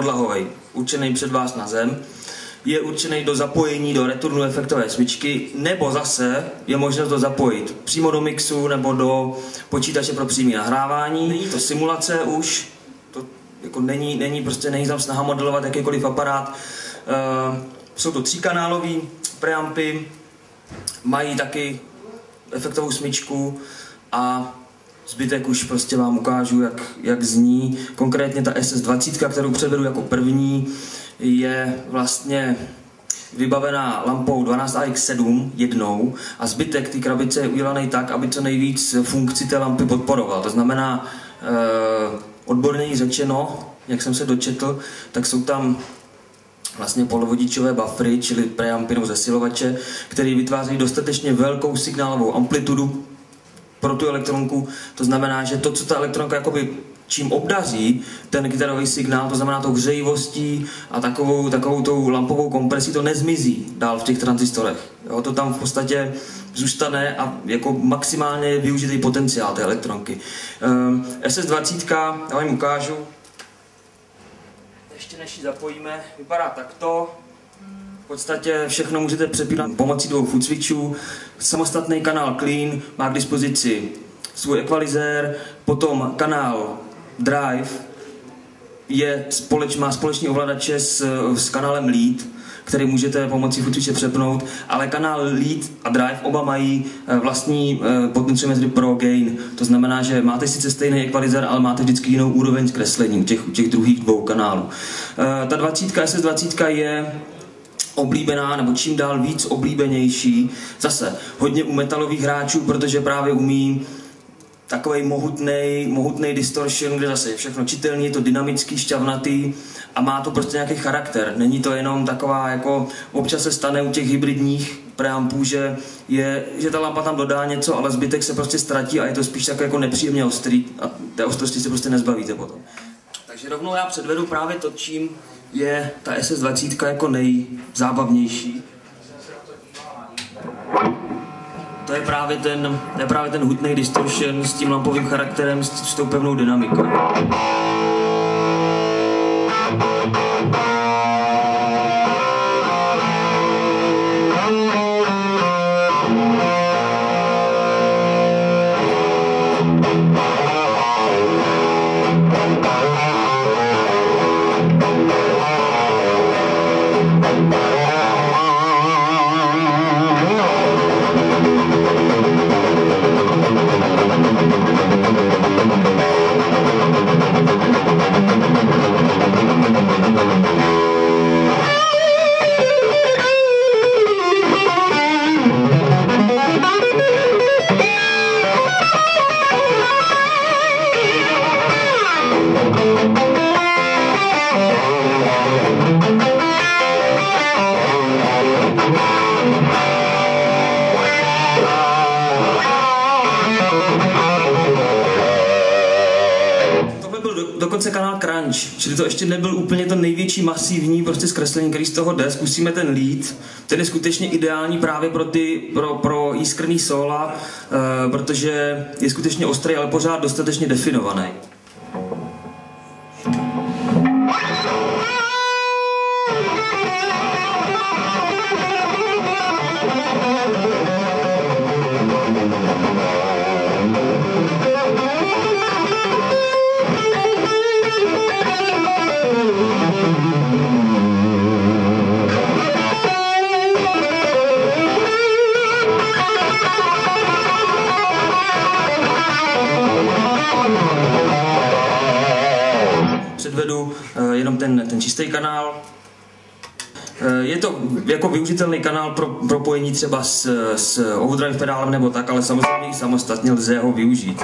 podlahový, určený před vás na zem, je určený do zapojení do returnu efektové smyčky, nebo zase je možnost to zapojit přímo do mixu nebo do počítače pro přímé nahrávání. Není to simulace už, to jako není, není prostě není tam snaha modelovat jakýkoliv aparát. Uh, jsou to tříkanálový preampy, mají taky efektovou smyčku a Zbytek už prostě vám ukážu, jak, jak zní. Konkrétně ta SS20, kterou předvedu jako první, je vlastně vybavená lampou 12AX7 jednou a zbytek té krabice je udělaný tak, aby co nejvíc funkci té lampy podporoval. To znamená, eh, odborněji řečeno, jak jsem se dočetl, tak jsou tam vlastně polovodičové buffery, čili preampy nebo zesilovače, které vytvářejí dostatečně velkou signálovou amplitudu pro tu elektronku. To znamená, že to, co ta elektronka jakoby čím obdaří ten kytarový signál, to znamená tou hřejivostí a takovou, takovou tou lampovou kompresí, to nezmizí dál v těch tranzistorech. Jo, to tam v podstatě zůstane a jako maximálně využitý potenciál té elektronky. Um, SS20, já vám ukážu, ještě než ji zapojíme, vypadá takto. V podstatě všechno můžete přepínat pomocí dvou food switchů. Samostatný kanál Clean má k dispozici svůj equalizer, potom kanál Drive je společ, má společný ovladače s, s kanálem Lead, který můžete pomocí footwitche přepnout, ale kanál Lead a Drive oba mají eh, vlastní eh, potenciometry pro gain. To znamená, že máte sice stejný equalizer, ale máte vždycky jinou úroveň zkreslení u těch, u těch druhých dvou kanálů. Eh, ta 20, SS20 je oblíbená, nebo čím dál víc oblíbenější. Zase hodně u metalových hráčů, protože právě umí takový mohutný, mohutný distortion, kde zase je všechno čitelný, je to dynamický, šťavnatý a má to prostě nějaký charakter. Není to jenom taková, jako občas se stane u těch hybridních preampů, že, je, že ta lampa tam dodá něco, ale zbytek se prostě ztratí a je to spíš tak jako nepříjemně ostrý a té ostrosti se prostě nezbavíte potom. Takže rovnou já předvedu právě to, čím je ta SS20 jako nejzábavnější. To je právě ten, to je právě ten hutný distortion s tím lampovým charakterem, s, s tou pevnou dynamikou. Dokonce kanál Crunch, čili to ještě nebyl úplně to největší masivní prostě zkreslení, který z toho jde. Zkusíme ten lead, ten je skutečně ideální právě pro ty, pro, pro jiskrný sola, uh, protože je skutečně ostrý, ale pořád dostatečně definovaný. Předvedu eh, jenom ten, ten čistý kanál. Eh, Je to jako využitelný kanál pro propojení třeba s, s overdrive pedálem nebo tak, ale samozřejmě i samostatně lze ho využít.